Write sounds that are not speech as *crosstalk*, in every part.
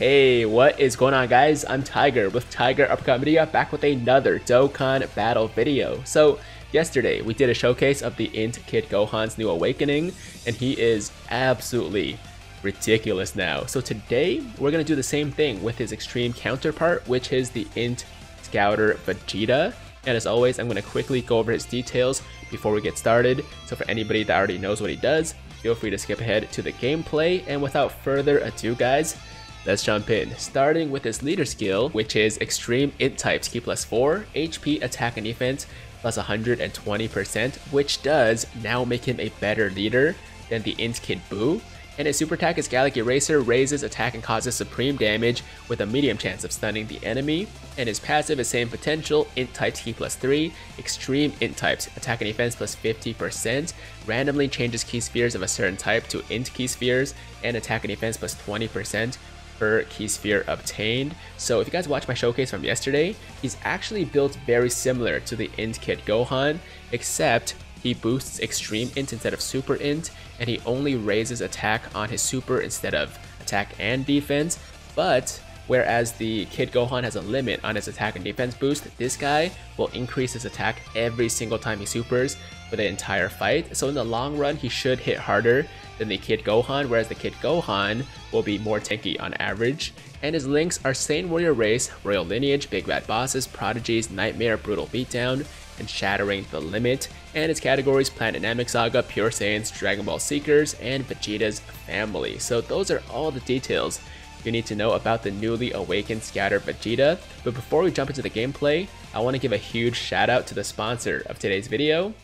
Hey, what is going on guys? I'm Tiger with Tiger Uppercut Media back with another Dokkan Battle video. So, yesterday we did a showcase of the Int Kid Gohan's new awakening, and he is absolutely ridiculous now. So today, we're going to do the same thing with his extreme counterpart, which is the Int Scouter Vegeta. And as always, I'm going to quickly go over his details before we get started. So for anybody that already knows what he does, feel free to skip ahead to the gameplay. And without further ado guys, Let's jump in, starting with his leader skill, which is Extreme Int types Ki plus 4, HP, attack and defense plus 120%, which does now make him a better leader than the Int Kid Buu. And his super attack is Gallic Eraser, raises attack and causes supreme damage with a medium chance of stunning the enemy. And his passive is same potential, int types Ki plus 3, extreme int types, attack and defense plus 50%, randomly changes Ki spheres of a certain type to int Ki spheres, and attack and defense plus 20%, per Ki Sphere obtained. So if you guys watched my showcase from yesterday, he's actually built very similar to the Int Kid Gohan, except he boosts Extreme Int instead of Super Int, and he only raises attack on his Super instead of attack and defense, but whereas the Kid Gohan has a limit on his attack and defense boost, this guy will increase his attack every single time he supers for the entire fight. So in the long run, he should hit harder than the Kid Gohan, whereas the Kid Gohan will be more tanky on average. And his links are Saiyan Warrior Race, Royal Lineage, Big Bad Bosses, Prodigies, Nightmare, Brutal Beatdown, and Shattering the Limit. And its categories Planet Namek Saga, Pure Saiyans, Dragon Ball Seekers, and Vegeta's Family. So those are all the details you need to know about the newly awakened Scouter Vegeta. But before we jump into the gameplay, I want to give a huge shout out to the sponsor of today's video,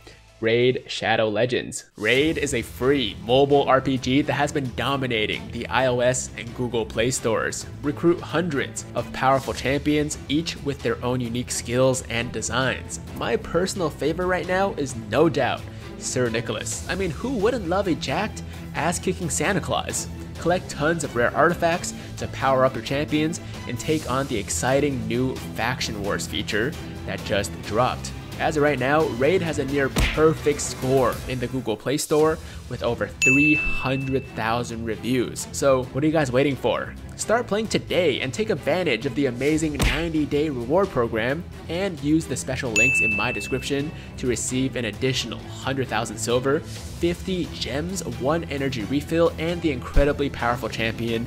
Raid Shadow Legends. Raid is a free mobile RPG that has been dominating the iOS and Google Play stores. Recruit hundreds of powerful champions, each with their own unique skills and designs. My personal favorite right now is no doubt Sir Nicholas. I mean, who wouldn't love a jacked, ass-kicking Santa Claus? Collect tons of rare artifacts to power up your champions and take on the exciting new Faction Wars feature that just dropped. As of right now, Raid has a near perfect score in the Google Play Store with over 300,000 reviews. So what are you guys waiting for? Start playing today and take advantage of the amazing 90-day reward program and use the special links in my description to receive an additional 100,000 silver, 50 gems, 1 energy refill, and the incredibly powerful champion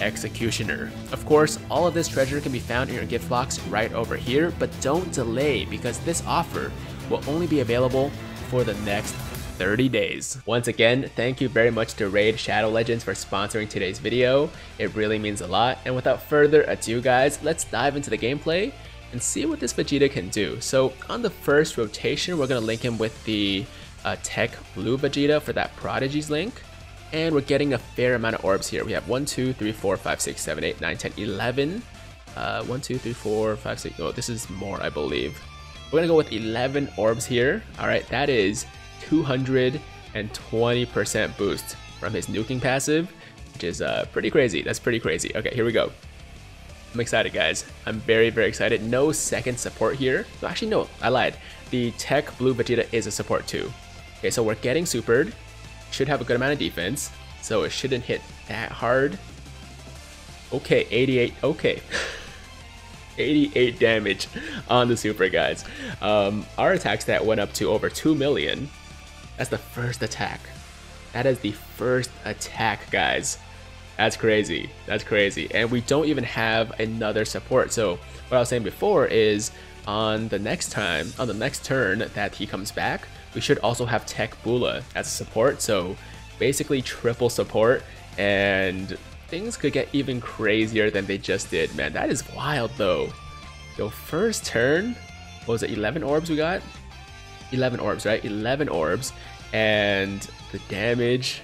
Executioner. Of course, all of this treasure can be found in your gift box right over here, but don't delay because this offer will only be available for the next 30 days. Once again, thank you very much to Raid Shadow Legends for sponsoring today's video. It really means a lot. And without further ado guys, let's dive into the gameplay and see what this Vegeta can do. So on the first rotation, we're going to link him with the uh, Tech Blue Vegeta for that Prodigies link and we're getting a fair amount of orbs here. We have 1, 2, 3, 4, 5, 6, 7, 8, 9, 10, 11. Uh, 1, 2, 3, 4, 5, 6. Oh, this is more, I believe. We're going to go with 11 orbs here. All right, that is 220% boost from his nuking passive, which is uh, pretty crazy. That's pretty crazy. Okay, here we go. I'm excited, guys. I'm very, very excited. No second support here. No, actually, no, I lied. The Tech Blue Vegeta is a support too. Okay, so we're getting supered should have a good amount of defense, so it shouldn't hit that hard. Okay, 88, okay. *laughs* 88 damage on the super guys. Um, our attack stat went up to over 2 million. That's the first attack. That is the first attack, guys. That's crazy. That's crazy. And we don't even have another support. So what I was saying before is on the next time, on the next turn that he comes back, we should also have Tech Bulla as support, so basically triple support, and things could get even crazier than they just did. Man, that is wild though. Yo, first turn, what was it, 11 orbs we got? 11 orbs, right? 11 orbs, and the damage,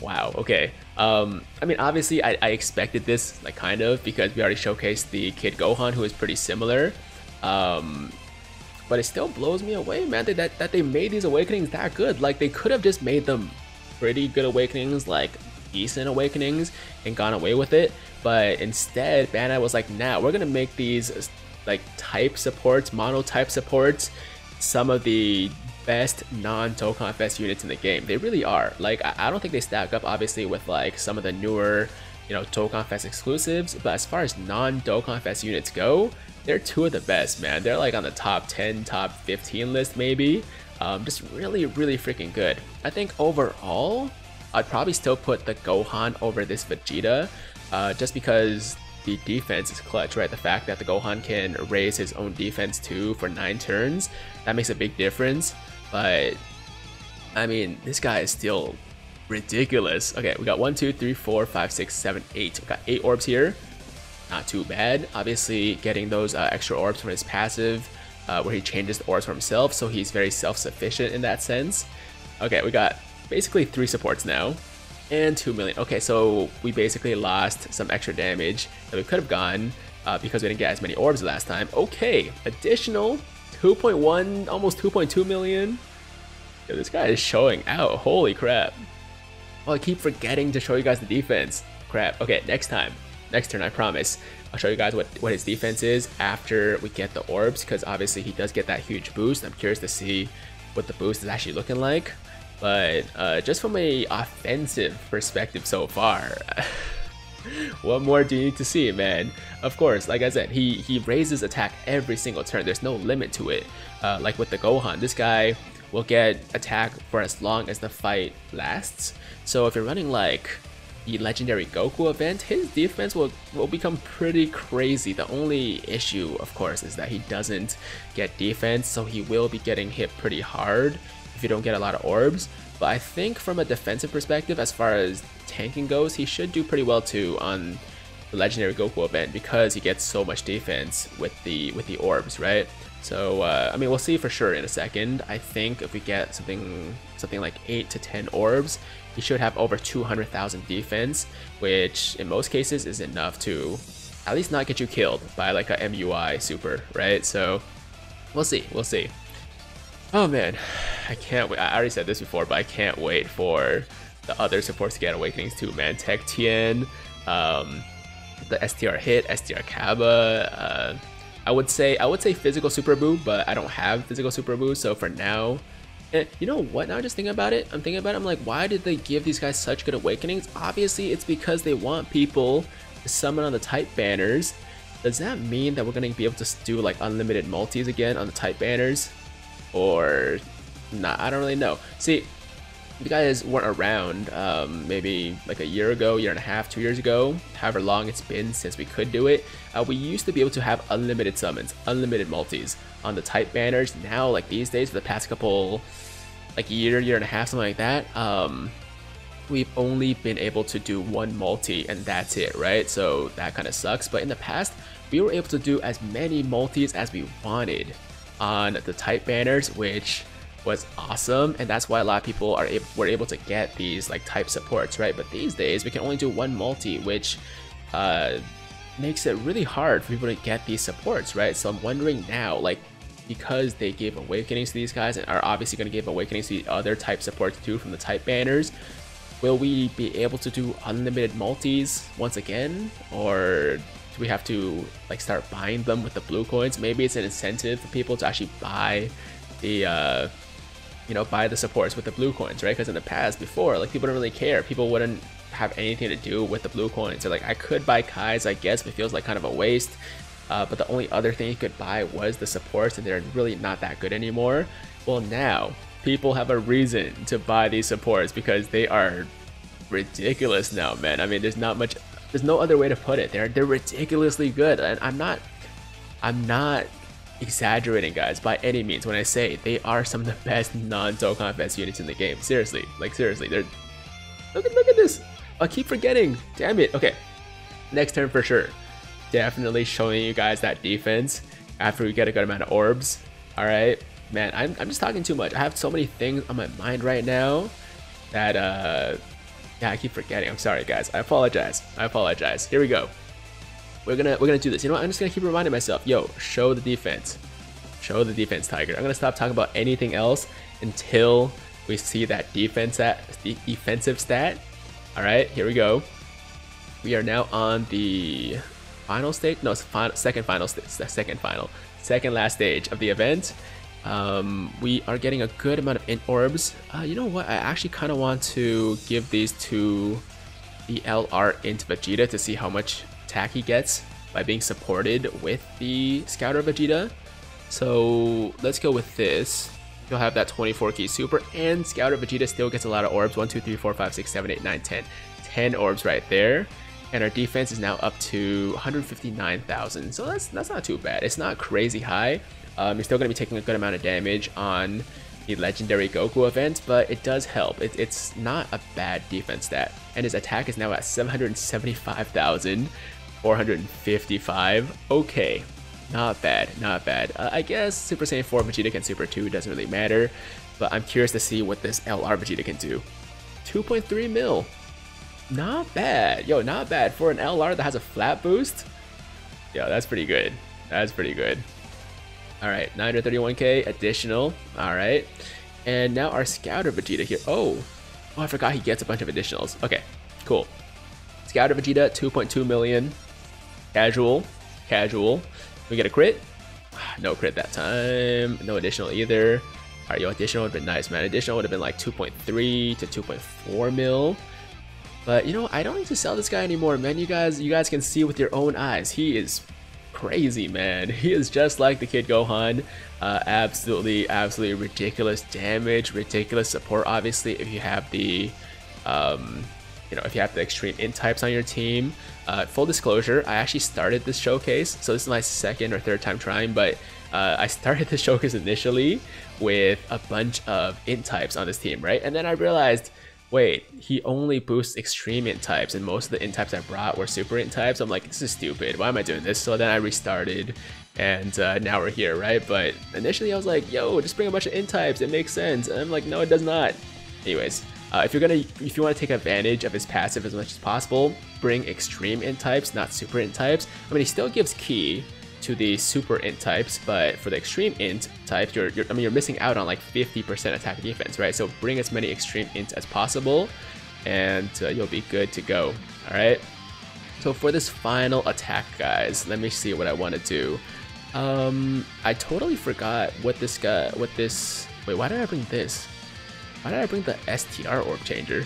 wow, okay. Um, I mean, obviously, I, I expected this, like, kind of, because we already showcased the Kid Gohan, who is pretty similar. Um, but it still blows me away, man, that, that, that they made these awakenings that good. Like, they could have just made them pretty good awakenings, like decent awakenings, and gone away with it. But instead, Bandai was like, nah, we're gonna make these like type supports, mono type supports, some of the best non-Dokkan Fest units in the game. They really are. Like, I, I don't think they stack up, obviously, with like some of the newer you know, Dokkan Fest exclusives, but as far as non-Dokkan Fest units go, they're two of the best, man. They're like on the top 10, top 15 list maybe. Um, just really, really freaking good. I think overall, I'd probably still put the Gohan over this Vegeta, uh, just because the defense is clutch, right? The fact that the Gohan can raise his own defense too for 9 turns, that makes a big difference. But, I mean, this guy is still ridiculous. Okay, we got 1, 2, 3, 4, 5, 6, 7, 8. We got 8 orbs here. Not too bad. Obviously, getting those uh, extra orbs from his passive, uh, where he changes the orbs for himself, so he's very self-sufficient in that sense. Okay, we got basically 3 supports now and 2 million. Okay, so we basically lost some extra damage that we could have gotten uh, because we didn't get as many orbs last time. Okay, additional 2.1, almost 2.2 million. Yo, this guy is showing out. Holy crap. Oh, I keep forgetting to show you guys the defense. Crap. Okay, next time. Next turn, I promise. I'll show you guys what, what his defense is after we get the orbs, because obviously he does get that huge boost. I'm curious to see what the boost is actually looking like. But uh, just from a offensive perspective so far, *laughs* what more do you need to see, man? Of course, like I said, he, he raises attack every single turn. There's no limit to it. Uh, like with the Gohan, this guy will get attack for as long as the fight lasts. So if you're running like the legendary Goku event, his defense will, will become pretty crazy. The only issue, of course, is that he doesn't get defense, so he will be getting hit pretty hard if you don't get a lot of orbs. But I think from a defensive perspective, as far as tanking goes, he should do pretty well too on the Legendary Goku event because he gets so much defense with the with the orbs, right? So uh, I mean, we'll see for sure in a second. I think if we get something something like eight to ten orbs, he should have over 200,000 defense, which in most cases is enough to at least not get you killed by like a MUI super, right? So we'll see, we'll see. Oh man, I can't wait. I already said this before, but I can't wait for the other supports to get Awakenings too, man. Tech Tien, um, the STR Hit, STR Cabba. Uh, I would say I would say Physical Super Buu, but I don't have Physical Super Buu, so for now, and you know what? Now I'm just thinking about it, I'm thinking about it. I'm like, why did they give these guys such good awakenings? Obviously, it's because they want people to summon on the type banners. Does that mean that we're gonna be able to do like unlimited multis again on the type banners? or not. I don't really know. See, you guys weren't around um, maybe like a year ago, year and a half, two years ago, however long it's been since we could do it. Uh, we used to be able to have unlimited summons, unlimited multis on the type banners. Now, like these days, for the past couple, like year, year and a half, something like that, um, we've only been able to do one multi and that's it, right? So that kind of sucks. But in the past, we were able to do as many multis as we wanted on the type banners, which was awesome, and that's why a lot of people are able, were able to get these like type supports, right? But these days we can only do one multi, which uh, makes it really hard for people to get these supports, right? So I'm wondering now, like because they gave awakenings to these guys and are obviously going to give awakenings to the other type supports too from the type banners, will we be able to do unlimited multis once again, or do we have to like start buying them with the blue coins. Maybe it's an incentive for people to actually buy the uh, you know buy the supports with the blue coins, right? Because in the past, before, like people didn't really care. People wouldn't have anything to do with the blue coins. So like I could buy Kais, I guess, but it feels like kind of a waste. Uh, but the only other thing you could buy was the supports, and they're really not that good anymore. Well, now people have a reason to buy these supports because they are ridiculous now, man. I mean, there's not much there's no other way to put it. They're they're ridiculously good, and I'm not I'm not exaggerating, guys, by any means when I say they are some of the best non-Dokkan Fest units in the game. Seriously, like seriously, they're look at look at this. I keep forgetting. Damn it. Okay, next turn for sure. Definitely showing you guys that defense after we get a good amount of orbs. All right, man. I'm I'm just talking too much. I have so many things on my mind right now that uh yeah, I keep forgetting. I'm sorry, guys. I apologize. I apologize. Here we go. We're gonna we're gonna do this. You know what? I'm just gonna keep reminding myself. Yo, show the defense. Show the defense, Tiger. I'm gonna stop talking about anything else until we see that defense at the defensive stat. All right, here we go. We are now on the final stage. No, final, second final stage. Second final, second last stage of the event. Um, we are getting a good amount of int orbs. Uh, you know what? I actually kind of want to give these to the LR Int Vegeta to see how much attack he gets by being supported with the Scouter Vegeta. So let's go with this. He'll have that 24 Ki super and Scouter Vegeta still gets a lot of orbs. 1, 2, 3, 4, 5, 6, 7, 8, 9, 10. 10 orbs right there. And our defense is now up to 159,000. So that's that's not too bad. It's not crazy high. Um, you're still going to be taking a good amount of damage on the legendary Goku event, but it does help. It, it's not a bad defense stat. And his attack is now at 775,455. Okay, not bad, not bad. Uh, I guess Super Saiyan 4 Vegeta can Super 2, doesn't really matter. But I'm curious to see what this LR Vegeta can do. 2.3 mil. Not bad. Yo, not bad. For an LR that has a flat boost, yo, that's pretty good. That's pretty good. All right, 931k additional. All right. And now our Scouter Vegeta here. Oh, oh, I forgot he gets a bunch of additionals. Okay, cool. Scouter Vegeta, 2.2 million. Casual, casual. We get a crit. *sighs* No crit that time. No additional either. All right, yo, additional would have been nice, man. Additional would have been like 2.3 to 2.4 mil. But you know, I don't need to sell this guy anymore, man. You guys, you guys can see with your own eyes. He is crazy, man. *laughs* He is just like the Kid Gohan. Uh, absolutely, absolutely ridiculous damage, ridiculous support. Obviously, if you have the, um, you know, if you have the extreme int types on your team. Uh, full disclosure, I actually started this showcase, so this is my second or third time trying, but uh, I started *laughs* this showcase initially with a bunch of int types on this team, right? And then I realized wait, he only boosts extreme int types, and most of the int types I brought were super int types. I'm like, this is stupid. Why am I doing this? So then I restarted, and uh, now we're here, right? But initially I was like, yo, just bring a bunch of int types. It makes sense. And I'm like, no, it does not. Anyways, uh, if you're gonna, if you want to take advantage of his passive as much as possible, bring extreme int types, not super int types. I mean, he still gives Ki to the super int types, but for the extreme int types, you're, you're I mean, you're missing out on like 50% attack defense, right? So bring as many extreme ints as possible, and uh, you'll be good to go. All right. So for this final attack, guys, let me see what I want to do. Um, I totally forgot what this guy, what this. Wait, why did I bring this? Why did I bring the STR orb changer?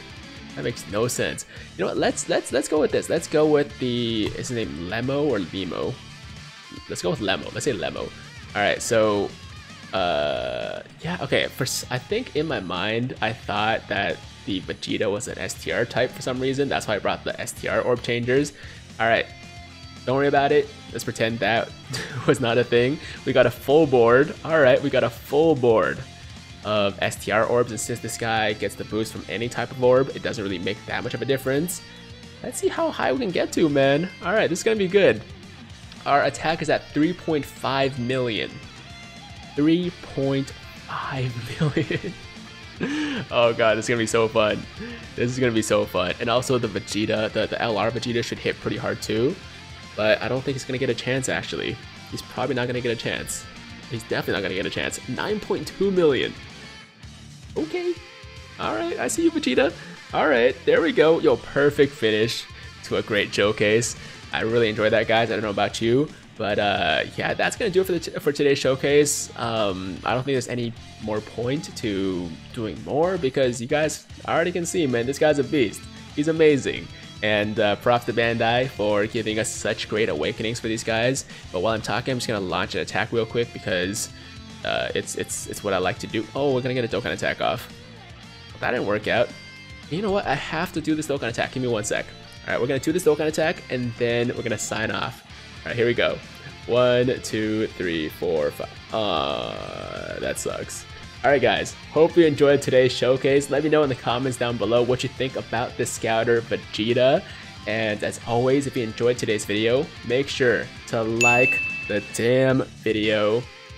That makes no sense. You know what? Let's let's let's go with this. Let's go with the is his name Lemo or Lemo? let's go with Lemo. Let's say Lemo. All right, so uh, yeah, okay. For I think in my mind, I thought that the Vegeta was an STR type for some reason. That's why I brought the STR orb changers. All right, don't worry about it. Let's pretend that *laughs* was not a thing. We got a full board. All right, we got a full board of STR orbs. And since this guy gets the boost from any type of orb, it doesn't really make that much of a difference. Let's see how high we can get to, man. All right, this is gonna be good. Our attack is at 3.5 million. 3.5 *laughs* million. oh god, this is gonna be so fun. This is gonna be so fun. And also the Vegeta, the, the LR Vegeta should hit pretty hard too. But I don't think he's gonna get a chance actually. He's probably not gonna get a chance. He's definitely not gonna get a chance. 9.2 million. Okay. Alright, I see you, Vegeta. Alright, there we go. Yo, perfect finish to a great showcase. I really enjoyed that, guys. I don't know about you, but uh, yeah, that's gonna do it for the for today's showcase. Um, I don't think there's any more point to doing more because you guys already can see, man, this guy's a beast. He's amazing. And uh, props to Bandai for giving us such great awakenings for these guys. But while I'm talking, I'm just gonna launch an attack real quick because uh, it's it's it's what I like to do. Oh, we're gonna get a Dokkan attack off. That didn't work out. You know what? I have to do this Dokkan attack. Give me one sec. All right, we're gonna do this Dokkan attack, and then we're gonna sign off. All right, here we go. One, two, three, four, five. Uh, that sucks. Alright guys, hope you enjoyed today's showcase. Let me know in the comments down below what you think about the Scouter Vegeta. And as always, if you enjoyed today's video, make sure to like the damn video.